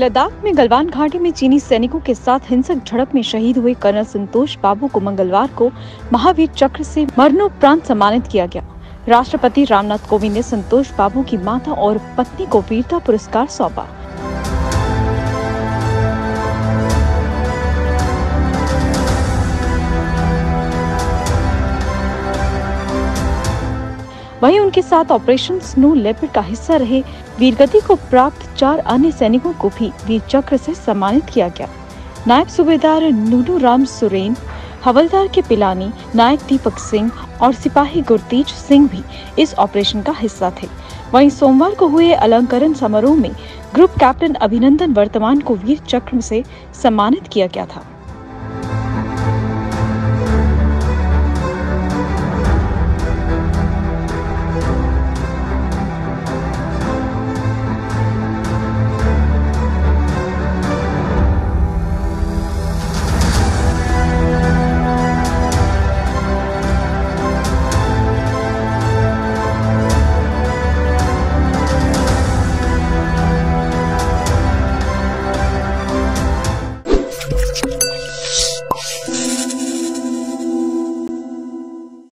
लद्दाख में गलवान घाटी में चीनी सैनिकों के साथ हिंसक झड़प में शहीद हुए कर्नल संतोष बाबू को मंगलवार को महावीर चक्र से मरणोपरांत सम्मानित किया गया। राष्ट्रपति रामनाथ कोविंद ने संतोष बाबू की माता और पत्नी को वीरता पुरस्कार सौंपा। वहीं उनके साथ ऑपरेशन स्नो लेपर्ड का हिस्सा रहे। वीरगति को प्राप्त चार अन्य सैनिकों को भी वीर चक्र से सम्मानित किया गया। नायब सूबेदार नूनू राम सुरेन, हवलदार के पिलानी नायक दीपक सिंह और सिपाही गुरतीज सिंह भी इस ऑपरेशन का हिस्सा थे। वहीं सोमवार को हुए अलंकरण समारोह में ग्रुप कैप्टन अभिनंदन वर्तमान को वीर चक्र से सम्मानित किया गया था।